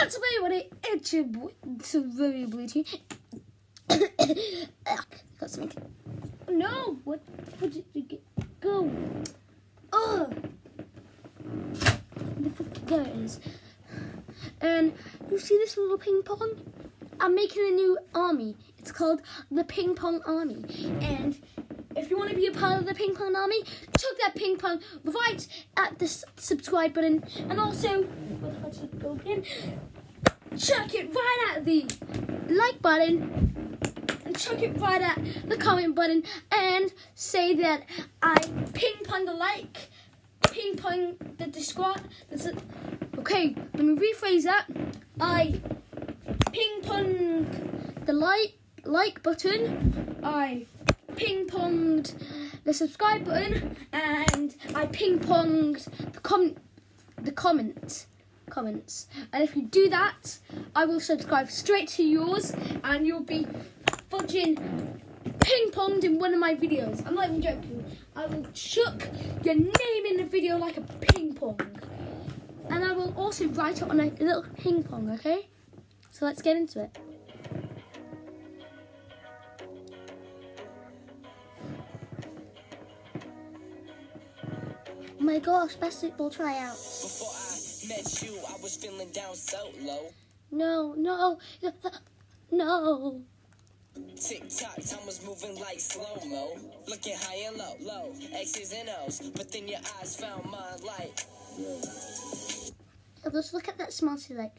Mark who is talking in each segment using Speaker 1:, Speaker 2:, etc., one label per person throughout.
Speaker 1: What's up, everybody? It's your boy, very blue tea. Got something. No, what? What did you get? Go. Oh. The fuck there. And you see this little ping pong? I'm making a new army. It's called the Ping Pong Army. And if you want to be a part of the ping pong army, chuck that ping pong right at the subscribe button, and also chuck it right at the like button, and chuck it right at the comment button, and say that I ping pong the like, ping pong the describe. Okay, let me rephrase that. I ping pong the like like button. I ping ponged the subscribe button and I ping ponged the com the comment comments. And if you do that, I will subscribe straight to yours and you'll be fudging ping ponged in one of my videos. I'm not even joking. I will chuck your name in the video like a ping pong. And I will also write it on a little ping pong, okay? So let's get into it. My gosh, basketball tryout.
Speaker 2: Before I met you, I was feeling down so low.
Speaker 1: No, no, no.
Speaker 2: Tick tock, time was moving like slow mo. Looking high and low, low, X's and O's. But then your eyes found mine like.
Speaker 1: Just look at that smarty leg.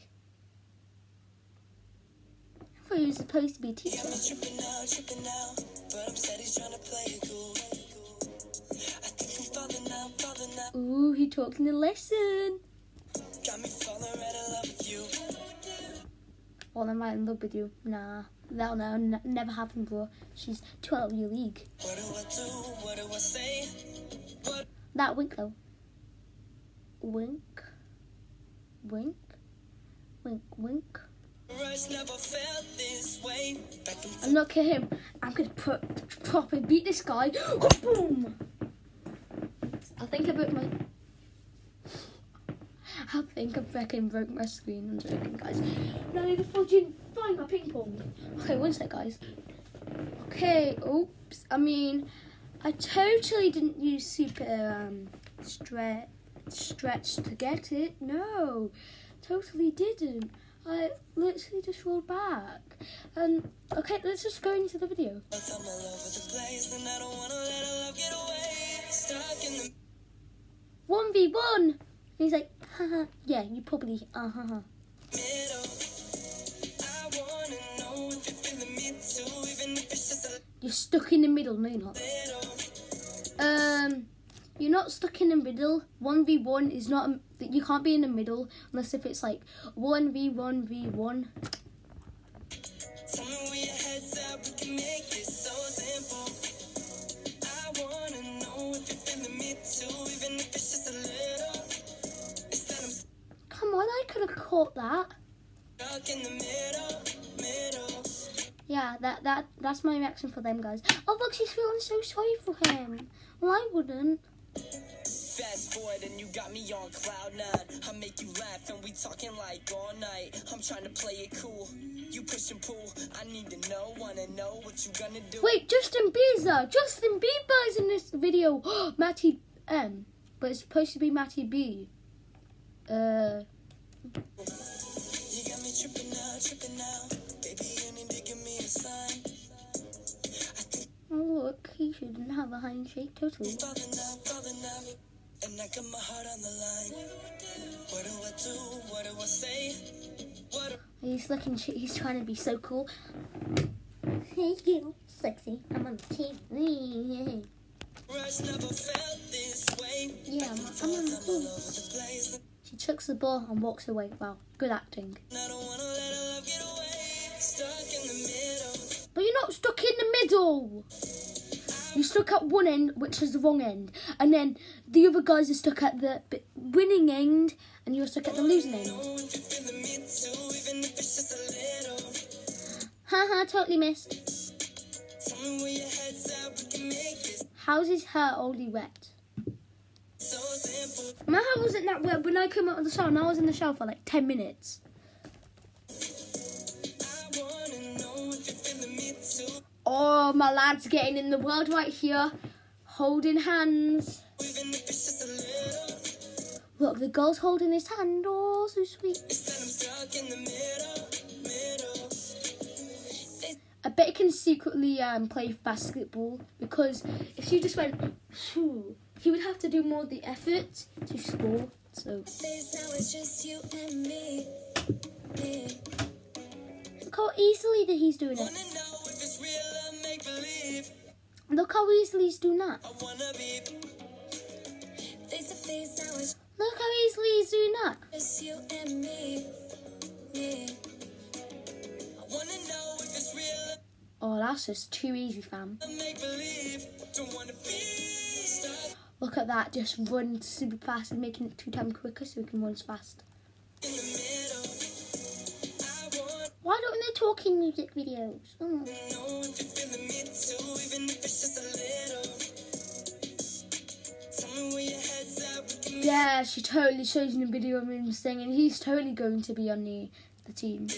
Speaker 1: I thought you were supposed to be a teacher.
Speaker 2: Got
Speaker 1: Ooh, he the lesson.
Speaker 2: Right in with you.
Speaker 1: Well, I'm right in love with you. Nah, that'll no, never happen, bro. She's too out of your league.
Speaker 2: What do I do? What do I say? What?
Speaker 1: That wink though. Wink. Wink. Wink, wink. I'm not kidding. I'm gonna put proper beat this guy. Boom. I think I broke my. I think I freaking broke my screen. I'm joking, guys. No, I need to fucking find my ping pong. Okay, one sec, guys. Okay, oops. I mean, I totally didn't use super um stretch stretch to get it. No, totally didn't. I literally just rolled back. Um, okay, let's just go into the video.
Speaker 2: 1v1. And
Speaker 1: he's like, haha, yeah, you probably, uh huh.
Speaker 2: You're
Speaker 1: stuck in the middle, no you're not. Um, you're not stuck in the middle. 1v1 is not, you can't be in the middle unless if it's like 1v1v1. Caught that.
Speaker 2: stuck in the middle, middle.
Speaker 1: Yeah, that that that's my reaction for them guys. Oh look, she's feeling so sorry for him. Well, I wouldn't.
Speaker 2: Fast forward and you got me on cloud nine. I make you laugh and we talking like all night. I'm trying to play it cool. You push and pull. I need to know, wanna know what you gonna do.
Speaker 1: Wait, Justin Bieber. Justin Bieber is in this video. Matty M, but it's supposed to be Matty B. Uh,
Speaker 2: You got me tripping out, tripping out. Baby, you need to give me a sign.
Speaker 1: Oh look, he shouldn't have a handshake. Totally.
Speaker 2: Falling out, falling out. And I got my heart on the line. What do I do? What do I say? What
Speaker 1: He's looking. He's trying to be so cool. Hey, you, sexy. I'm on TV.
Speaker 2: Rush never felt this way.
Speaker 1: Yeah, I'm, I'm on
Speaker 2: All
Speaker 1: TV.
Speaker 2: Over the place.
Speaker 1: She chucks the ball and walks away. Wow, good acting.
Speaker 2: And I don't wanna let our love get away. Stuck in the middle.
Speaker 1: But you're not stuck in the middle. You're stuck at one end, which is the wrong end, and then the other guys are stuck at the winning end, and you're stuck at the losing end.
Speaker 2: Know if you're feeling me too, even if it's just a little.
Speaker 1: Haha, totally missed.
Speaker 2: Tell me where your head's at, we can make this
Speaker 1: How's his hair only wet? My hair wasn't that wet. When I came out of the shower, and I was in the shower for like 10 minutes. Oh, my lads getting in the world right here, holding hands. Look, the girl's holding his hand. Oh, so sweet. I bet he can secretly um, play basketball because if she just went, Phew, he would have to do more of the effort to score. So
Speaker 2: now it's just you and me. me.
Speaker 1: look how easily that he's doing it.
Speaker 2: know if it's real or make believe.
Speaker 1: Look how easily he's doing that.
Speaker 2: I wanna be face to face now it's
Speaker 1: Look how easily he's doing that.
Speaker 2: just you and me. me. I wanna know if it's real
Speaker 1: Oh, that's just too easy, fam. Look at that, just run super fast and making it two times quicker so we can run as fast.
Speaker 2: the middle.
Speaker 1: Why don't they talk in music videos? Oh.
Speaker 2: We can make
Speaker 1: Yeah, she totally shows in a video of him singing. He's totally going to be on the, the team.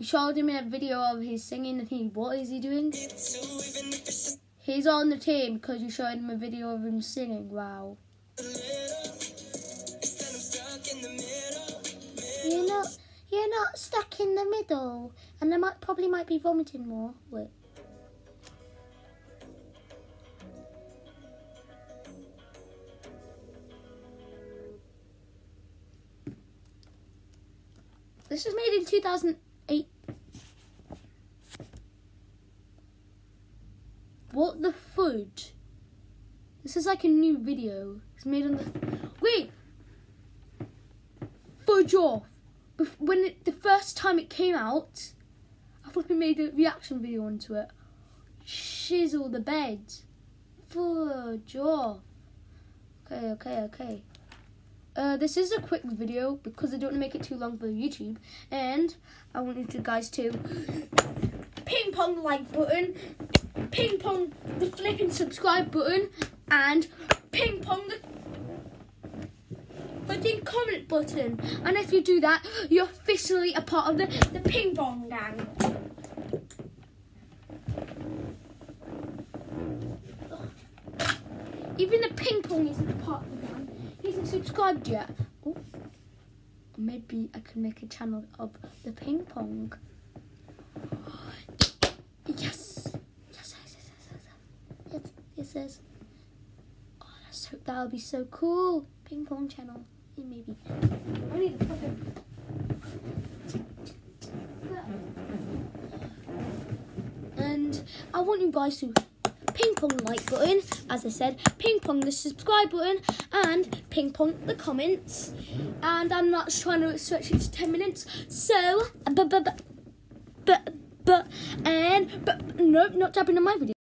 Speaker 1: Showed him a video of his singing and he, what is he doing?
Speaker 2: me too, even if it's just
Speaker 1: He's on the team because you showed him a video of him singing. Wow.
Speaker 2: a little. It's that I'm stuck in the middle.
Speaker 1: You're not, you're not stuck in the middle, and I might probably might be vomiting more. Wait. This was made in 2008. What the fudge? This is like a new video. It's made on the. Wait! Fudge off! When it, the first time it came out, I flipping made a reaction video onto it. Shizzle the bed. Fudge off. Okay, okay, okay. Uh, this is a quick video because I don't want to make it too long for YouTube, and I want you guys to ping pong the like button, ping pong the flipping subscribe button, and ping pong the fucking comment button. And if you do that, you're officially a part of the, the ping pong gang. Even the ping pong isn't a part of the gang. He hasn't subscribed yet. Oh. Maybe I can make a channel of the ping pong. Oh, so, that'll be so cool. Ping pong channel. Yeah, maybe. I need fucking. And I want you guys to ping pong like button, as I said, ping pong the subscribe button, and ping pong the comments. And I'm not trying to stretch it to 10 minutes, so, but, but, but, but, but, and, but, nope, not tapping on my video.